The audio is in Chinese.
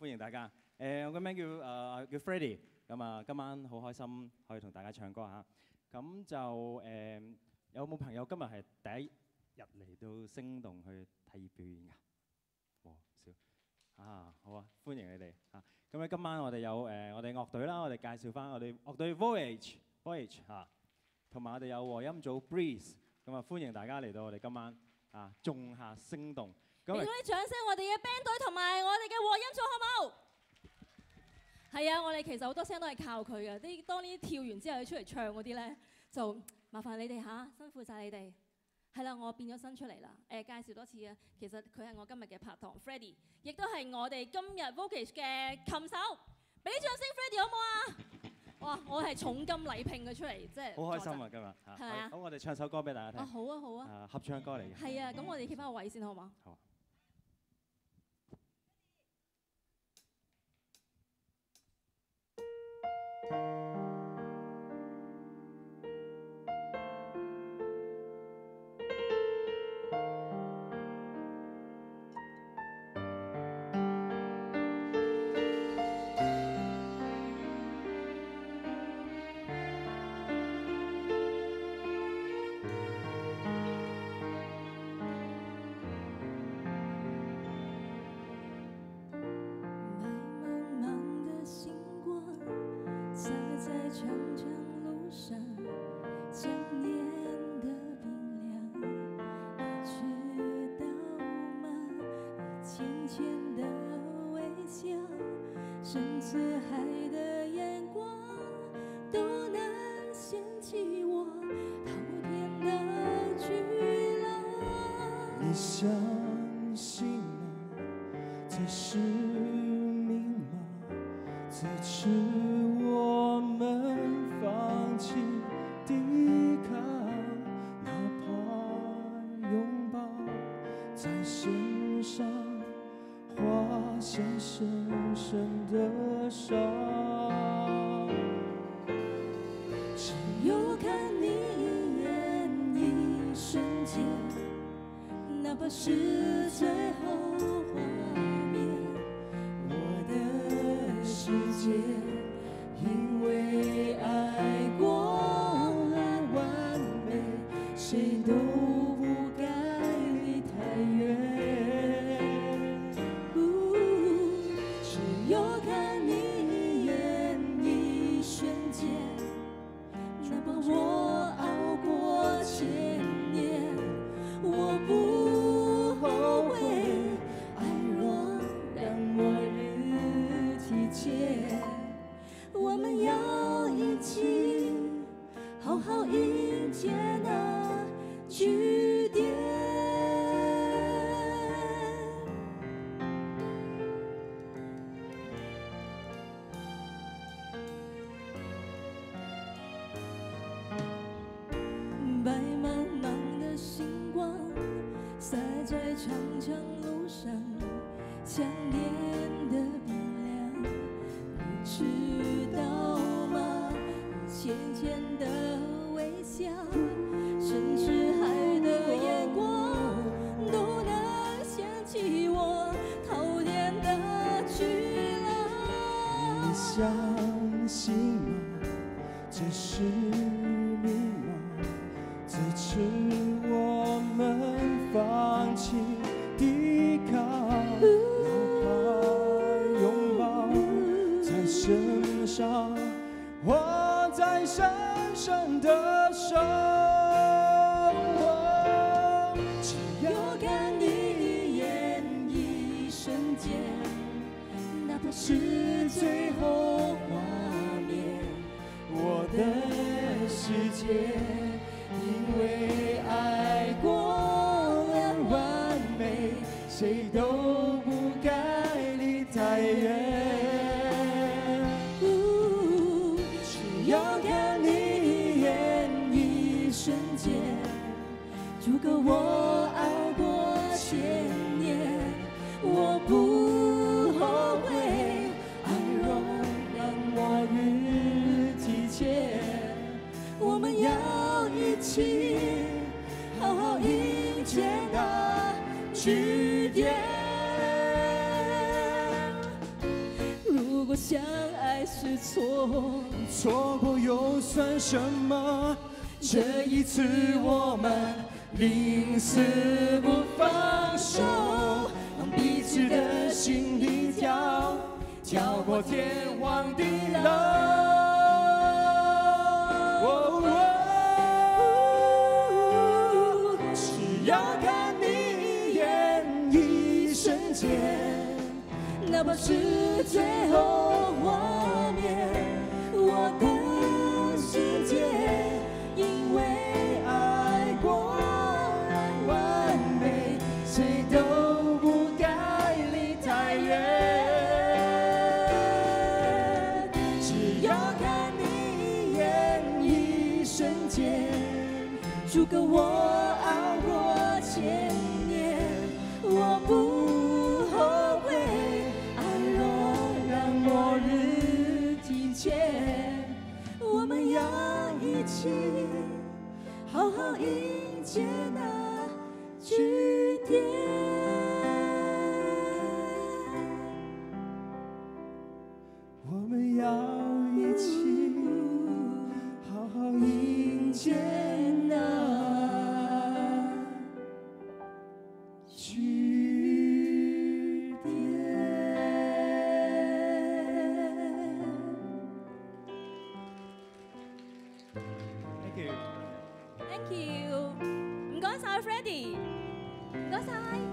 歡迎大家。誒、我個名叫誒、叫 Freddie，咁啊今晚好開心可以同大家唱歌嚇。咁就誒、有冇朋友今日係第一日嚟到星動去睇表演㗎？哦，少啊，好啊，歡迎你哋嚇。咁咧今晚我哋有誒、我哋樂隊啦，我哋介紹翻我哋樂隊 Voyage，Voyage 嚇，同埋我哋有和音組 Breeze，咁啊歡迎大家嚟到我哋今晚啊眾下星動。咁啊俾多啲掌聲，我哋嘅 band 隊同埋我哋嘅和音組好唔好？係啊，我哋其實好多聲都係靠佢嘅。啲當呢啲跳完之後，佢出嚟唱嗰啲咧，就麻煩你哋吓，辛苦晒你哋。係啦，我變咗身出嚟啦。誒、介紹多次啊，其實佢係我今日嘅拍檔 Freddie，亦都係我哋今日 Vogue 嘅琴手。俾啲掌聲 Freddie 好唔好啊？哇！我係重金禮聘佢出嚟，即係好開心啊！今日嚇，係咪啊好，我哋唱首歌俾大家啊，聽，好啊，好啊，啊合唱歌嚟嘅。係啊，咁我哋企翻個位先好嘛？好啊。长长路上，想念的冰凉，你知道吗？你浅浅的微笑，深似海的眼光，都能掀起我滔天的巨浪。你相信吗？这是命吗？这次下深深的伤。只有看你一眼，一瞬间，哪怕是最后长长路上，想念的冰凉，你知道吗？浅浅的微笑，甚至海的眼光，都能掀起我滔天的巨浪。你相信吗？这是命吗？支持我身上画在深深的伤。只有看你一眼，一瞬间，哪怕是最后画面，我的世界因为爱过而完美，谁都不该离太远。如果相爱是错错过又算什么？这一次我们临死不放手彼此的心一跳跳过天荒地老。只要哪怕是最后画面，我的世界因为爱过而完美，谁都不该离太远。只要看你一眼，一瞬间，足够我熬过千年，我不好好迎接那句点。Thank you，唔该晒 Freddie，唔该晒。